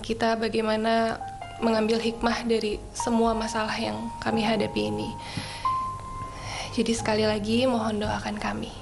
kita bagaimana mengambil hikmah dari semua masalah yang kami hadapi ini. Jadi sekali lagi mohon doakan kami.